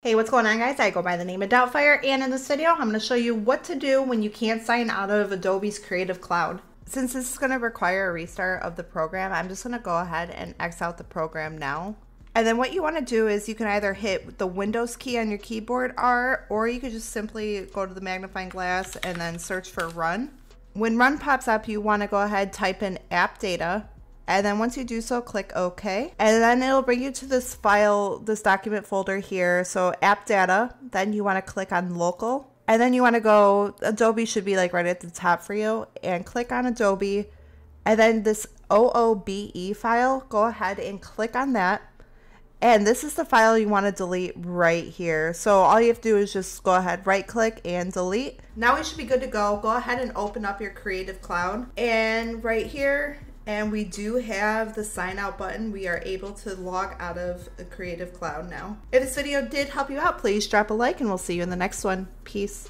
Hey, what's going on guys? I go by the name of Doubtfire and in this video I'm going to show you what to do when you can't sign out of Adobe's Creative Cloud. Since this is going to require a restart of the program, I'm just going to go ahead and X out the program now. And then what you want to do is you can either hit the Windows key on your keyboard R or you could just simply go to the magnifying glass and then search for run. When run pops up, you want to go ahead type in app data and then once you do so, click OK. And then it'll bring you to this file, this document folder here. So app data, then you want to click on local. And then you want to go, Adobe should be like right at the top for you and click on Adobe. And then this OOBE file, go ahead and click on that. And this is the file you want to delete right here. So all you have to do is just go ahead, right click and delete. Now we should be good to go. Go ahead and open up your Creative Cloud. And right here, and we do have the sign out button. We are able to log out of the Creative Cloud now. If this video did help you out, please drop a like and we'll see you in the next one. Peace.